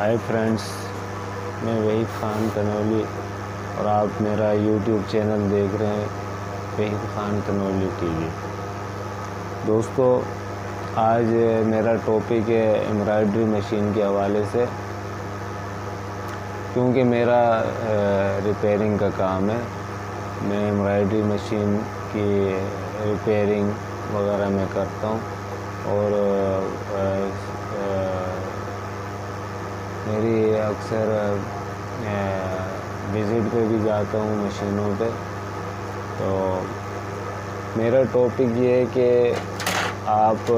Hi friends मैं वही खान कनौली और आप मेरा यूट्यूब चैनल देख रहे हैं, वही खान कनौली टीवी दोस्तों, आज मेरा टॉपिक है एम्ब्रॉयडरी मशीन के हवाले से, क्योंकि मेरा रिपेयरिंग का काम है। मैं एम्ब्रॉयडरी मशीन की रिपेयरिंग वगैरह मैं करता हूँ और मेरी अक्सर विज़िट पे भी जाता हूँ मशीनों पे। तो मेरा टॉपिक ये है कि आप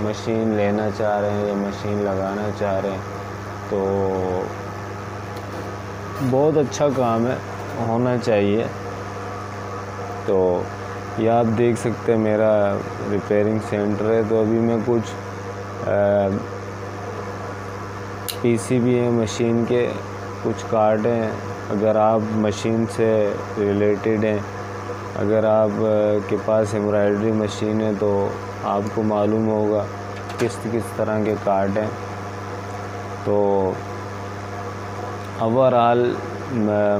मशीन लेना चाह रहे हैं या मशीन लगाना चाह रहे हैं तो बहुत अच्छा काम है, होना चाहिए। तो ये आप देख सकते हैं मेरा रिपेयरिंग सेंटर है तो अभी मैं कुछ पीसीबी है मशीन के कुछ कार्ड हैं। अगर आप मशीन से रिलेटेड हैं, अगर आप के पास एम्ब्रॉयडरी मशीन है तो आपको मालूम होगा किस किस तरह के कार्ड हैं। तो ओवरऑल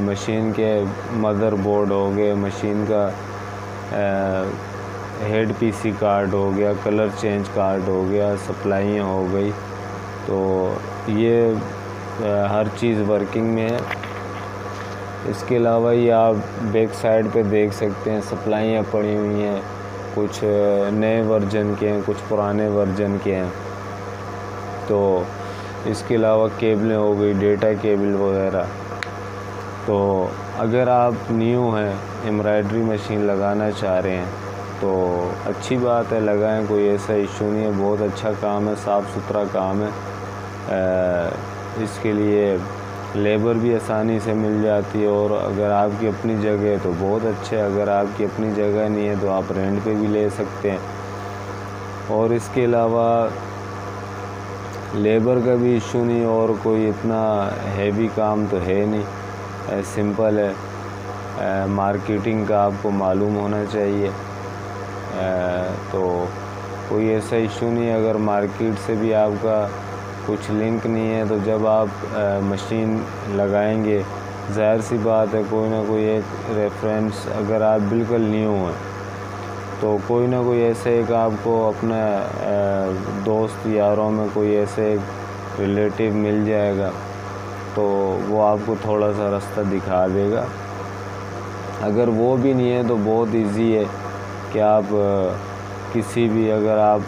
मशीन के मदर बोर्ड हो गए, मशीन का हेड पीसी कार्ड हो गया कलर चेंज कार्ड हो गया सप्लाइयाँ हो गई। तो ये हर चीज़ वर्किंग में है। इसके अलावा ये आप बैक साइड पे देख सकते हैं सप्लाइयाँ पड़ी हुई हैं। कुछ नए वर्जन के हैं, कुछ पुराने वर्जन के हैं। तो इसके अलावा केबलें हो गई डेटा केबल वगैरह। तो अगर आप न्यू हैं एम्ब्रॉयडरी मशीन लगाना चाह रहे हैं तो अच्छी बात है, लगाएँ, कोई ऐसा इशू नहीं है। बहुत अच्छा काम है साफ़ सुथरा काम है। इसके लिए लेबर भी आसानी से मिल जाती है और अगर आपकी अपनी जगह है तो बहुत अच्छे अगर आपकी अपनी जगह नहीं है तो आप रेंट पे भी ले सकते हैं। और इसके अलावा लेबर का भी इशू नहीं और कोई इतना हैवी काम तो है नहीं। सिंपल है। मार्केटिंग का आपको मालूम होना चाहिए। तो कोई ऐसा इशू नहीं अगर मार्केट से भी आपका कुछ लिंक नहीं है तो जब आप आ, मशीन लगाएँगे ज़ाहिर सी बात है कोई ना कोई एक रेफरेंस अगर आप बिल्कुल न्यू हैं तो कोई ना कोई ऐसे एक आपको अपने दोस्त यारों में कोई ऐसे एक रिलेटिव मिल जाएगा तो वो आपको थोड़ा सा रास्ता दिखा देगा। अगर वो भी नहीं है तो बहुत इजी है कि आप किसी भी अगर आप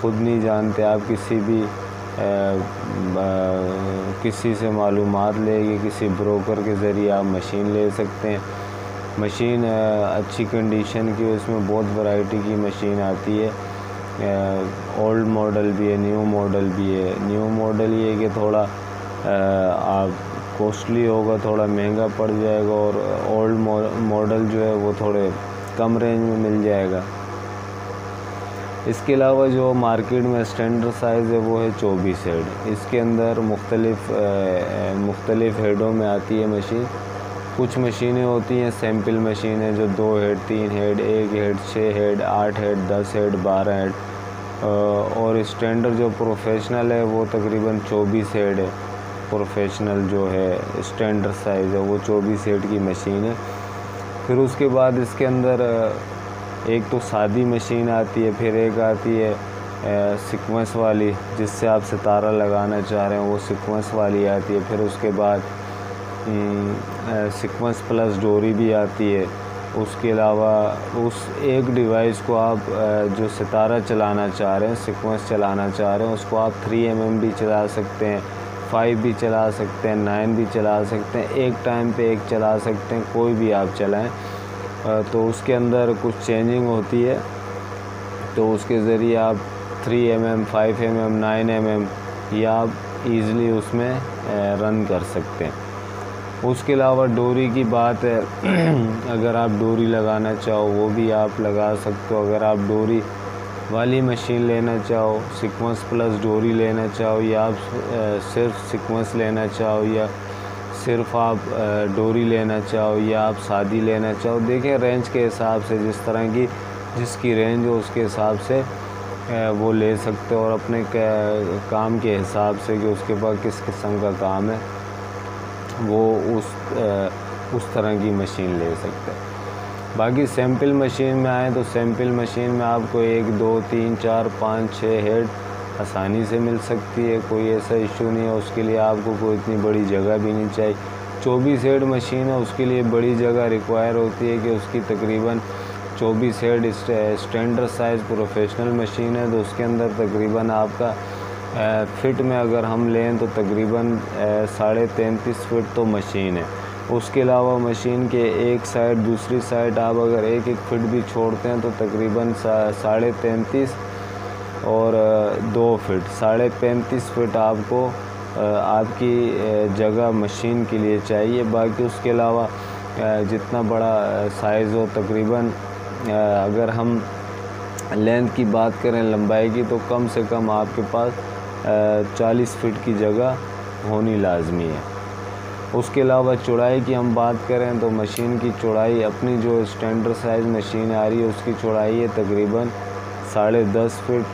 ख़ुद नहीं जानते आप किसी भी किसी से मालूम लेगी, किसी ब्रोकर के ज़रिए आप मशीन ले सकते हैं। मशीन अच्छी कंडीशन की, उसमें बहुत वैरायटी की मशीन आती है। ओल्ड मॉडल भी है न्यू मॉडल भी है। न्यू मॉडल ये कि थोड़ा आप कॉस्टली होगा, थोड़ा महँगा पड़ जाएगा और ओल्ड मॉडल जो है वो थोड़े कम रेंज में मिल जाएगा। इसके अलावा जो मार्केट में स्टैंडर्ड साइज़ है, वो है चौबीस हेड इसके अंदर मुख्तलिफ़ मुख्तलिफ़ हेडों में आती है मशीन कुछ मशीनें होती हैं सैंपल मशीनें जो दो हेड तीन हेड एक हेड छः हेड आठ हेड दस हेड बारह हेड और स्टैंडर्ड जो प्रोफेशनल है, वो तकरीबन चौबीस हेड है. प्रोफेशनल जो है स्टैंडर्ड साइज़ है, वो चौबीस हेड की मशीन है. फिर उसके बाद इसके अंदर एक तो सादी मशीन आती है, फिर एक आती है सिक्वेंस वाली, जिससे आप सितारा लगाना चाह रहे हैं, वो सिक्वेंस वाली आती है। फिर उसके बाद सिक्वेंस प्लस डोरी भी आती है। उसके अलावा उस एक डिवाइस को आप जो सितारा चलाना चाह रहे हैं सिक्वेंस चलाना चाह रहे हैं, उसको आप थ्री एम mm भी चला सकते हैं फाइव भी चला सकते हैं नाइन भी चला सकते हैं, एक टाइम पे एक चला सकते हैं, कोई भी आप चलाएँ। तो उसके अंदर कुछ चेंजिंग होती है। तो उसके ज़रिए आप three M M five M M nine M M ये आप ईज़िली उसमें रन कर सकते हैं। उसके अलावा डोरी की बात है, अगर आप डोरी लगाना चाहो, वो भी आप लगा सकते हो। अगर आप डोरी वाली मशीन लेना चाहो सिक्वेंस प्लस डोरी लेना चाहो, या आप सिर्फ़ सिक्वेंस लेना चाहो, या सिर्फ़ आप डोरी लेना चाहो या आप शादी लेना चाहो, देखें रेंज के हिसाब से जिस तरह की जिसकी रेंज हो उसके हिसाब से वो ले सकते हो और अपने काम के हिसाब से कि उसके पास किस किस्म का काम है, वो उस उस तरह की मशीन ले सकते हैं। बाकी सैंपल मशीन में आए तो सैंपल मशीन में आपको एक, दो, तीन, चार, पाँच छः हेड आसानी से मिल सकती है, कोई ऐसा इशू नहीं है, उसके लिए आपको कोई इतनी बड़ी जगह भी नहीं चाहिए। चौबीस हेड मशीन है, उसके लिए बड़ी जगह रिक्वायर होती है कि उसकी तकरीबन चौबीस head standard size professional machine है तो उसके अंदर तकरीबन आपका फिट में अगर हम लें तो तकरीबन साढ़े तैंतीस फिट तो मशीन है। उसके अलावा मशीन के एक साइड दूसरी साइड आप अगर एक एक फिट भी छोड़ते हैं तो तकरीबन साढ़े तैंतीस और दो फिट, साढ़े पैंतीस फिट आपको आपकी जगह मशीन के लिए चाहिए। बाकी उसके अलावा जितना बड़ा साइज़ हो तकरीबन अगर हम लेंथ की बात करें, लंबाई की तो कम से कम आपके पास चालीस फिट की जगह होनी लाजमी है। उसके अलावा चौड़ाई की हम बात करें तो मशीन की चौड़ाई, अपनी जो स्टैंडर्ड साइज़ मशीन आ रही है, उसकी चौड़ाई है तकरीबन साढ़े दस फिट।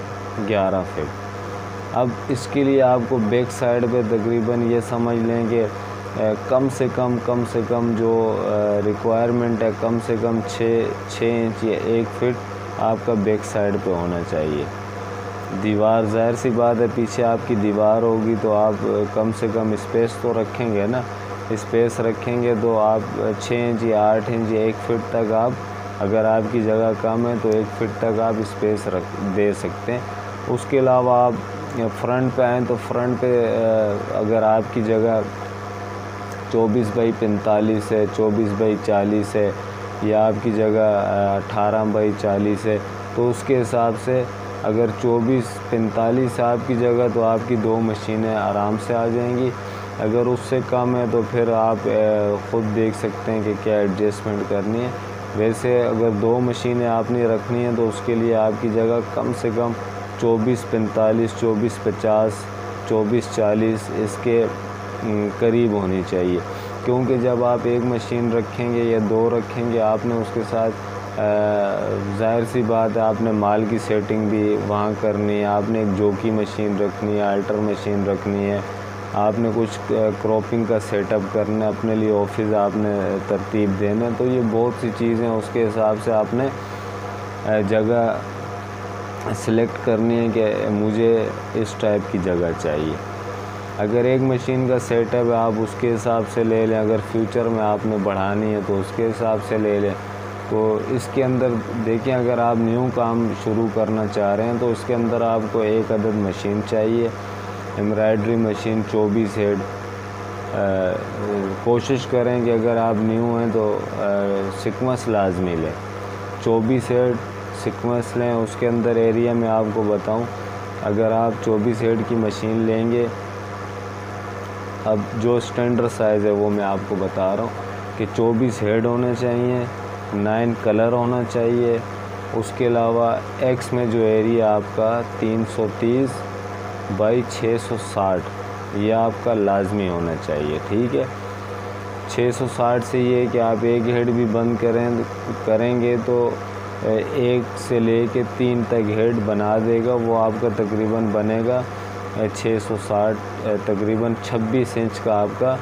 ग्यारह फिट। अब इसके लिए आपको बैक साइड पे तकरीबन ये समझ लें कि कम से कम कम से कम जो रिक्वायरमेंट है, कम से कम छः छः इंच या एक फिट आपका बैक साइड पे होना चाहिए। दीवार ज़ाहिर सी बात है, पीछे आपकी दीवार होगी तो आप कम से कम स्पेस तो रखेंगे ना। स्पेस रखेंगे तो आप छः इंच या आठ इंच या एक फिट तक आप, अगर आपकी जगह कम है तो एक फिट तक आप स्पेस रख, दे सकते हैं। उसके अलावा आप फ्रंट पे आएँ तो फ्रंट पे अगर आपकी जगह चौबीस बाई पैंतालीस है, चौबीस बाई चालीस है, या आपकी जगह अठारह बाई चालीस है तो उसके हिसाब से अगर चौबीस पैंतालीस आपकी जगह तो आपकी दो मशीनें आराम से आ जाएँगी। अगर उससे कम है तो फिर आप ख़ुद देख सकते हैं कि क्या एडजस्टमेंट करनी है। वैसे अगर दो मशीनें आपने रखनी है तो उसके लिए आपकी जगह कम से कम चौबीस, पैंतालीस, चौबीस, पचास, चौबीस, चालीस इसके करीब होनी चाहिए। क्योंकि जब आप एक मशीन रखेंगे या दो रखेंगे, आपने उसके साथ ज़ाहिर सी बात है आपने माल की सेटिंग भी वहाँ करनी है, आपने एक जोकी मशीन रखनी है, अल्टर मशीन रखनी है, आपने कुछ क्रॉपिंग का सेटअप करना अपने लिए ऑफ़िस आपने तरतीब देना तो ये बहुत सी चीज़ें उसके हिसाब से आपने जगह सिलेक्ट करनी है कि मुझे इस टाइप की जगह चाहिए। अगर एक मशीन का सेटअप है, आप उसके हिसाब से ले लें। अगर फ्यूचर में आपने बढ़ानी है तो उसके हिसाब से ले लें। तो इसके अंदर देखिए अगर आप न्यू काम शुरू करना चाह रहे हैं तो उसके अंदर आपको एक अदद मशीन चाहिए। एम्ब्रॉयड्री मशीन चौबीस हेड कोशिश करें कि अगर आप न्यू हैं तो सिकमस लाजमी लें। चौबीस हेड सिकमस लें, उसके अंदर एरिया में आपको बताऊँ। अगर आप चौबीस हेड की मशीन लेंगे, अब जो स्टैंडर्ड साइज़ है वो मैं आपको बता रहा हूँ कि चौबीस हेड होने चाहिए नाइन कलर होना चाहिए। उसके अलावा एक्स में जो एरिया आपका 330 बाई 660 ये आपका लाजमी होना चाहिए, ठीक है? 660 से ये कि आप एक हेड भी बंद करें, करेंगे तो एक से ले कर तीन तक हेड बना देगा। वो आपका तकरीबन बनेगा 660 तकरीबन 26 इंच का आपका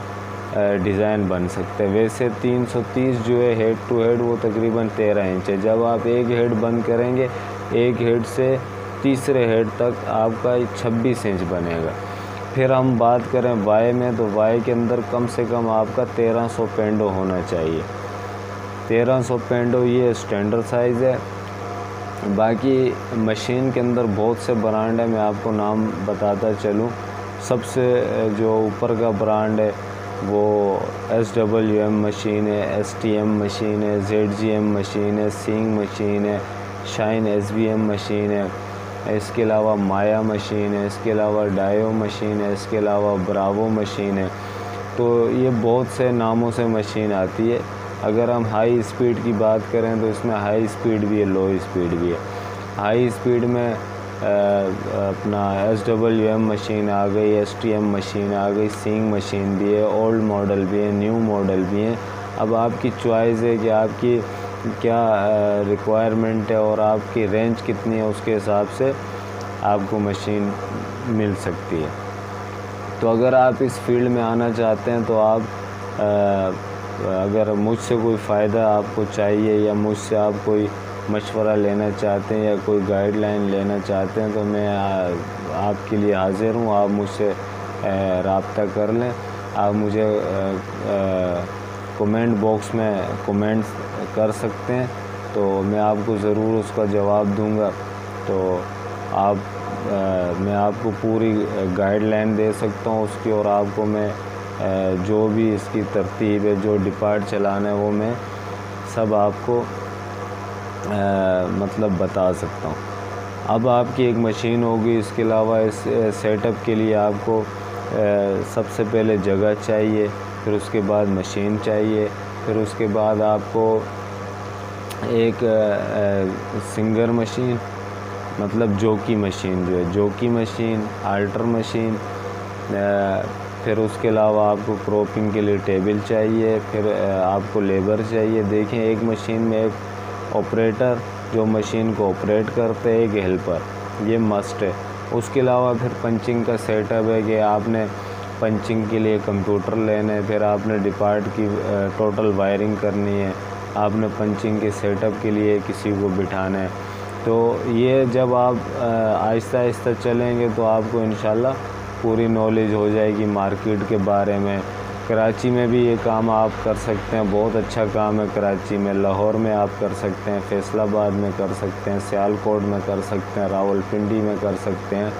डिज़ाइन बन सकता है। वैसे 330 जो है हेड टू हेड वो तकरीबन 13 इंच है। जब आप एक हेड बंद करेंगे, एक हेड से तीसरे हेड तक आपका 26 इंच बनेगा। फिर हम बात करें वाई में तो वाई के अंदर कम से कम आपका 1300 पेंडो होना चाहिए। 1300 पेंडो, ये स्टैंडर्ड साइज़ है। बाकी मशीन के अंदर बहुत से ब्रांड है, मैं आपको नाम बताता चलूँ। सबसे जो ऊपर का ब्रांड है, वो एस डब्ल्यू एम मशीन है एस टी एम मशीन है जेड जी एम मशीन है सिंग मशीन है shine S B M machine है। इसके अलावा माया मशीन है, इसके अलावा डायो मशीन है, इसके अलावा ब्रावो मशीन है। तो ये बहुत से नामों से मशीन आती है। अगर हम हाई स्पीड की बात करें तो इसमें हाई स्पीड भी है लो स्पीड भी है। हाई स्पीड में अपना एस डब्ल्यू एम मशीन आ गई एस टी एम मशीन आ गई सिंग मशीन भी है ओल्ड मॉडल भी है न्यू मॉडल भी है। अब आपकी चॉइस है कि आपकी क्या रिक्वायरमेंट है और आपकी रेंज कितनी है, उसके हिसाब से आपको मशीन मिल सकती है। तो अगर आप इस फ़ील्ड में आना चाहते हैं तो आप अगर मुझसे कोई फ़ायदा आपको चाहिए या मुझसे आप कोई मशवरा लेना चाहते हैं या कोई गाइडलाइन लेना चाहते हैं तो मैं आपके लिए हाज़िर हूँ। आप मुझसे रबता कर लें। आप मुझे कमेंट बॉक्स में कमेंट कर सकते हैं। तो मैं आपको ज़रूर उसका जवाब दूँगा। तो आप आ, मैं आपको पूरी गाइडलाइन दे सकता हूँ उसकी और आपको मैं जो भी इसकी तरतीब है जो डिपार्ट चलाना है वो मैं सब आपको आ, मतलब बता सकता हूँ। अब आपकी एक मशीन होगी इसके अलावा इस सेटअप के लिए आपको सबसे पहले जगह चाहिए फिर उसके बाद मशीन चाहिए फिर उसके बाद आपको एक सिंगर मशीन मतलब जोकी मशीन जो है जोकी मशीन आल्टर मशीन फिर उसके अलावा आपको क्रॉपिंग के लिए टेबल चाहिए, फिर आपको लेबर चाहिए। देखें, एक मशीन में एक ऑपरेटर जो मशीन को ऑपरेट करते हैं, एक हेल्पर ये मस्ट है। उसके अलावा फिर पंचिंग का सेटअप है कि आपने पंचिंग के लिए कंप्यूटर लेने, फिर आपने डिपार्ट की टोटल वायरिंग करनी है, आपने पंचिंग के सेटअप के लिए किसी को बिठाना है। तो ये जब आप आहिस्ता आहिस्ता चलेंगे तो आपको इन पूरी नॉलेज हो जाएगी मार्केट के बारे में कराची में भी ये काम आप कर सकते हैं बहुत अच्छा काम है कराची में लाहौर में आप कर सकते हैं फैसलाबाद में कर सकते हैं सियालकोट में कर सकते हैं रावलपिंडी में कर सकते हैं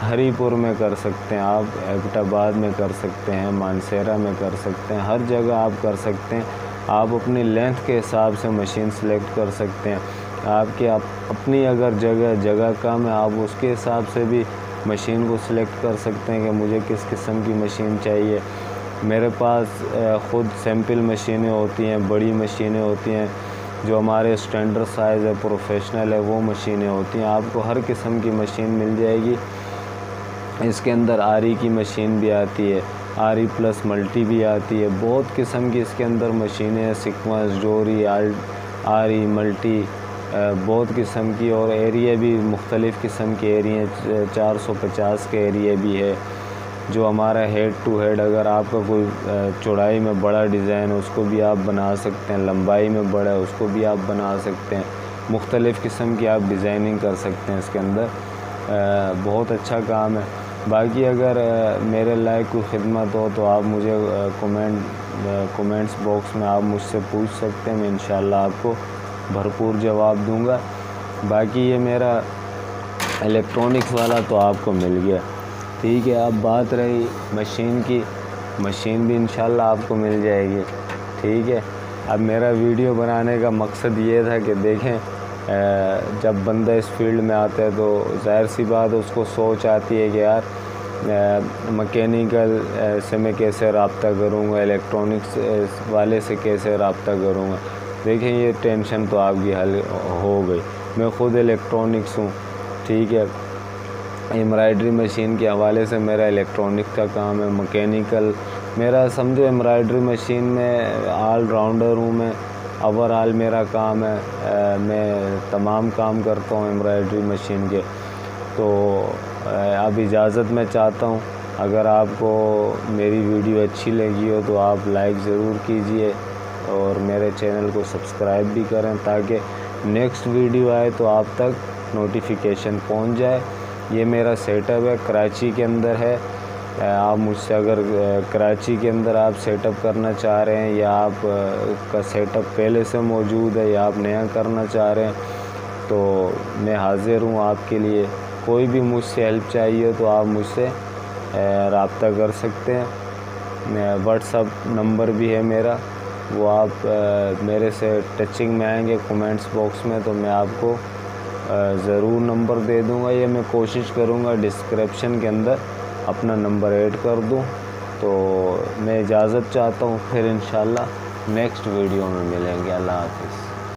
हरीपुर में कर सकते हैं आप एबटाबाद में कर सकते हैं मानसेरा में कर सकते हैं हर जगह आप कर सकते हैं आप अपनी लेंथ के हिसाब से मशीन सेलेक्ट कर सकते हैं आपके आप अपनी अगर जगह जगह कम है आप उसके हिसाब से भी मशीन को सिलेक्ट कर सकते हैं कि मुझे किस किस्म की मशीन चाहिए। मेरे पास ख़ुद सैंपल मशीनें होती हैं, बड़ी मशीनें होती हैं, जो हमारे स्टैंडर्ड साइज़ है प्रोफेशनल है, वो मशीनें होती हैं। आपको हर किस्म की मशीन मिल जाएगी। इसके अंदर आरी की मशीन भी आती है, आरी प्लस मल्टी भी आती है। बहुत किस्म की इसके अंदर मशीनें सिक्वेंस, जोरी आल आरी मल्टी बहुत किस्म की और एरिया भी, मुख्तलिफ़ किस्म के एरिए चार सौ पचास के एरिए भी है, जो हमारा हेड टू हेड अगर आपका कोई चौड़ाई में बड़ा डिज़ाइन है, उसको भी आप बना सकते हैं, लंबाई में बड़ा है, उसको भी आप बना सकते हैं, मुख्तलिफ़ किस्म की आप डिज़ाइनिंग कर सकते हैं इसके अंदर बहुत अच्छा काम है। बाकी अगर मेरे लायक कोई खिदमत हो तो आप मुझे कमेंट कमेंट्स बॉक्स में आप मुझसे पूछ सकते हैं, मैं इन आपको भरपूर जवाब दूँगा। बाकी ये मेरा इलेक्ट्रॉनिक्स वाला तो आपको मिल गया। ठीक है, अब बात रही मशीन की। मशीन भी इन आपको मिल जाएगी। ठीक है, अब मेरा वीडियो बनाने का मकसद ये था कि देखें जब बंदा इस फ़ील्ड में आता है तो ज़ाहिर सी बात उसको सोच आती है कि यार मकैनिकल से मैं कैसे रबता करूँगा इलेक्ट्रॉनिक्स वाले से कैसे रबता करूँगा। देखें ये टेंशन तो आपकी हल हो गई। मैं ख़ुद इलेक्ट्रॉनिक्स हूँ ठीक है? एम्ब्रॉयडरी मशीन के हवाले से मेरा इलेक्ट्रॉनिक का काम है मकैनिकल मेरा समझो एम्ब्रॉयडरी मशीन में ऑल राउंडर हूँ मैं। ओवरऑल मेरा काम है आ, मैं तमाम काम करता हूँ एम्ब्रॉयडरी मशीन के। तो अब इजाज़त मैं चाहता हूँ अगर आपको मेरी वीडियो अच्छी लगी हो तो आप लाइक ज़रूर कीजिए। और मेरे चैनल को सब्सक्राइब भी करें ताकि नेक्स्ट वीडियो आए तो आप तक नोटिफिकेशन पहुँच जाए। ये मेरा सेटअप है, कराची के अंदर है। आप मुझसे अगर कराची के अंदर आप सेटअप करना चाह रहे हैं या आप का सेटअप पहले से मौजूद है या आप नया करना चाह रहे हैं तो मैं हाज़िर हूँ आपके लिए। कोई भी मुझसे हेल्प चाहिए तो आप मुझसे रबता कर सकते हैं। व्हाट्सअप नंबर भी है मेरा। वो आप मेरे से टचिंग में आएँगे कमेंट्स बॉक्स में तो मैं आपको ज़रूर नंबर दे दूँगा। या मैं कोशिश करूँगा डिस्क्रिप्शन के अंदर अपना नंबर ऐड कर दूँ। तो मैं इजाज़त चाहता हूँ, फिर इन नेक्स्ट वीडियो में मिलेंगे। अल्लाह हाफिज़।